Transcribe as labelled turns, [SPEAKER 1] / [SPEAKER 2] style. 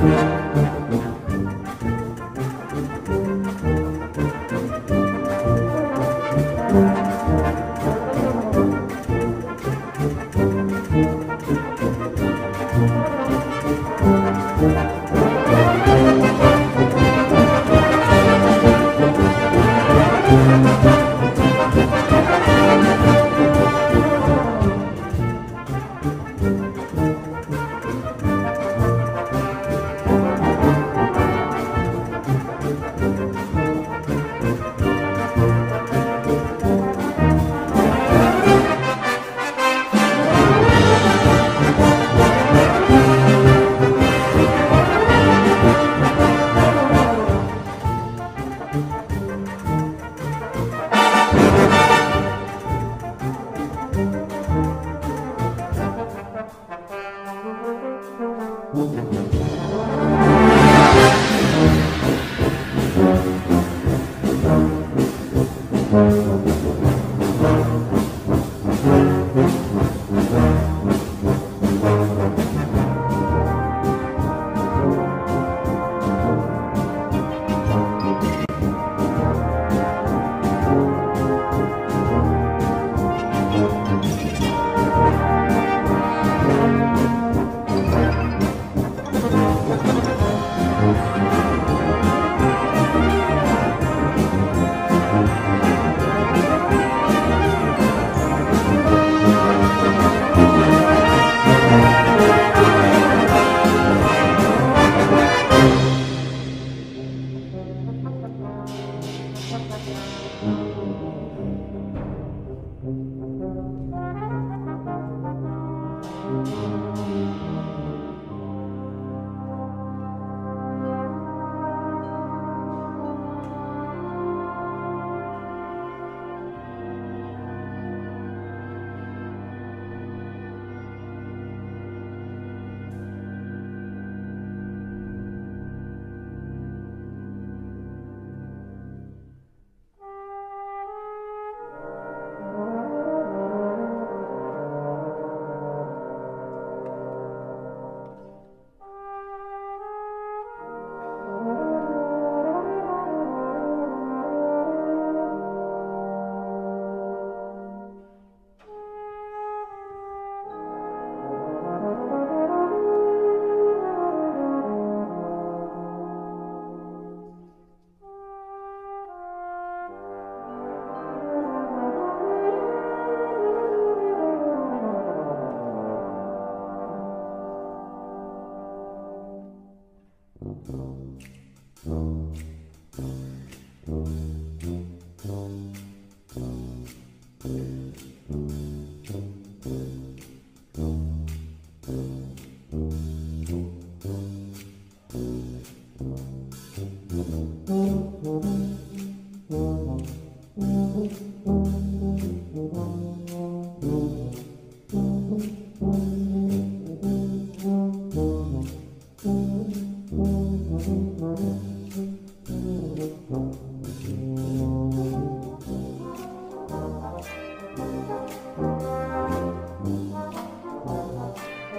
[SPEAKER 1] Thank you. Música Thank you.